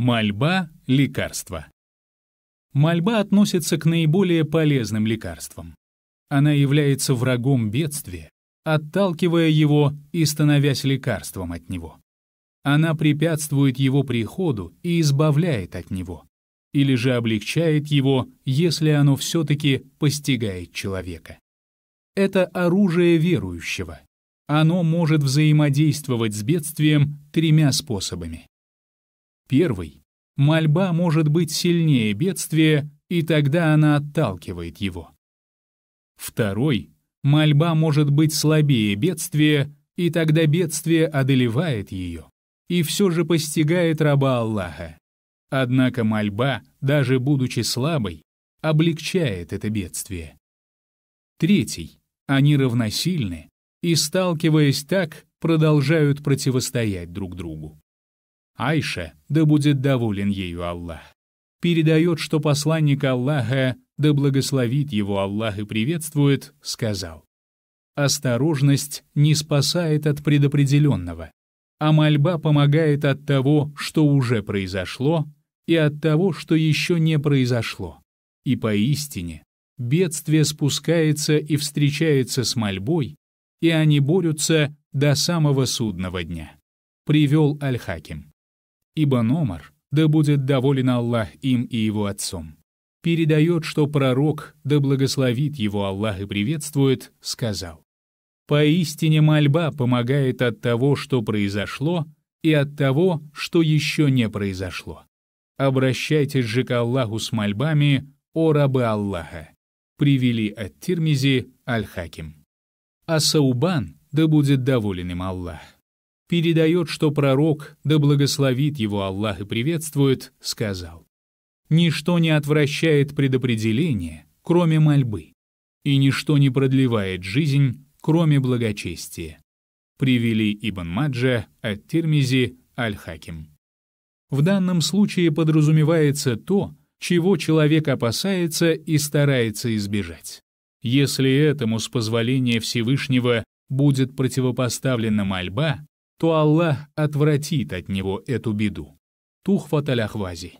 Мольба – лекарство. Мольба относится к наиболее полезным лекарствам. Она является врагом бедствия, отталкивая его и становясь лекарством от него. Она препятствует его приходу и избавляет от него, или же облегчает его, если оно все-таки постигает человека. Это оружие верующего. Оно может взаимодействовать с бедствием тремя способами. Первый. Мольба может быть сильнее бедствия, и тогда она отталкивает его. Второй. Мольба может быть слабее бедствия, и тогда бедствие одолевает ее, и все же постигает раба Аллаха. Однако мольба, даже будучи слабой, облегчает это бедствие. Третий. Они равносильны, и, сталкиваясь так, продолжают противостоять друг другу. Айша, да будет доволен ею Аллах, передает, что посланник Аллаха, да благословит его Аллах и приветствует, сказал, «Осторожность не спасает от предопределенного, а мольба помогает от того, что уже произошло, и от того, что еще не произошло. И поистине, бедствие спускается и встречается с мольбой, и они борются до самого судного дня. Привел Аль-Хаким ибо Номар, да будет доволен Аллах им и его отцом, передает, что пророк, да благословит его Аллах и приветствует, сказал, «Поистине мольба помогает от того, что произошло, и от того, что еще не произошло. Обращайтесь же к Аллаху с мольбами, о рабы Аллаха». Привели от Тирмизи Аль-Хаким. А Саубан, да будет доволен им Аллах, передает, что пророк, да благословит его Аллах и приветствует, сказал, «Ничто не отвращает предопределение, кроме мольбы, и ничто не продлевает жизнь, кроме благочестия». Привели Ибн Маджа от Тирмизи Аль-Хаким. В данном случае подразумевается то, чего человек опасается и старается избежать. Если этому с позволения Всевышнего будет противопоставлена мольба, то Аллах отвратит от него эту беду. Тухфат аль-Ахвази.